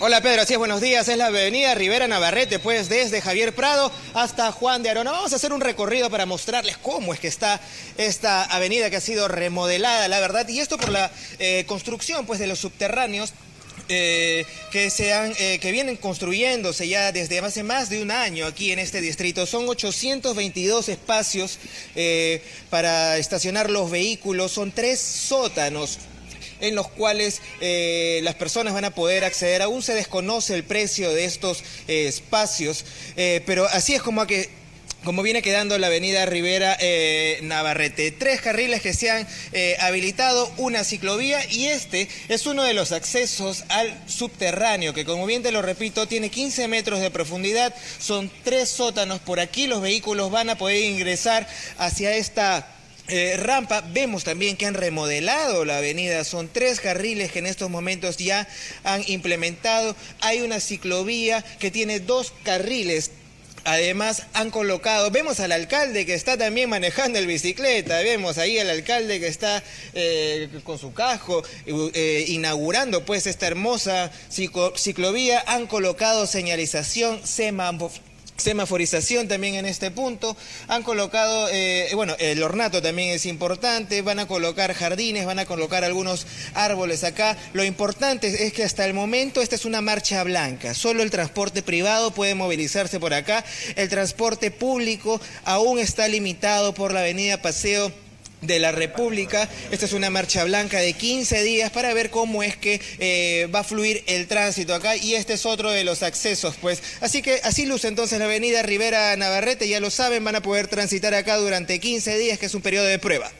Hola Pedro, así es, buenos días. Es la avenida Rivera Navarrete, pues desde Javier Prado hasta Juan de Arona. Vamos a hacer un recorrido para mostrarles cómo es que está esta avenida que ha sido remodelada, la verdad. Y esto por la eh, construcción pues de los subterráneos eh, que, se eh, que vienen construyéndose ya desde hace más de un año aquí en este distrito. Son 822 espacios para estacionar los vehículos, son tres sótanos en los cuales eh, las personas van a poder acceder. Aún se desconoce el precio de estos eh, espacios, eh, pero así es como que como viene quedando la avenida Rivera Navarrete. Tres carriles que se han habilitado, una ciclovía y este es uno de los accesos al subterráneo que como bien te lo repito tiene 15 metros de profundidad, son tres sótanos por aquí, los vehículos van a poder ingresar hacia esta eh, rampa, vemos también que han remodelado la avenida, son tres carriles que en estos momentos ya han implementado, hay una ciclovía que tiene dos carriles. Además han colocado, vemos al alcalde que está también manejando el bicicleta, vemos ahí al alcalde que está eh, con su casco eh, inaugurando pues esta hermosa ciclovía, han colocado señalización semáforo semaforización también en este punto. Han colocado, eh, bueno, el ornato también es importante, van a colocar jardines, van a colocar algunos árboles acá. Lo importante es que hasta el momento esta es una marcha blanca, solo el transporte privado puede movilizarse por acá, el transporte público aún está limitado por la avenida Paseo de la República. Esta es una marcha blanca de 15 días para ver cómo es que eh, va a fluir el tránsito acá y este es otro de los accesos, pues. Así que así luce entonces la avenida Rivera Navarrete, ya lo saben, van a poder transitar acá durante 15 días, que es un periodo de prueba.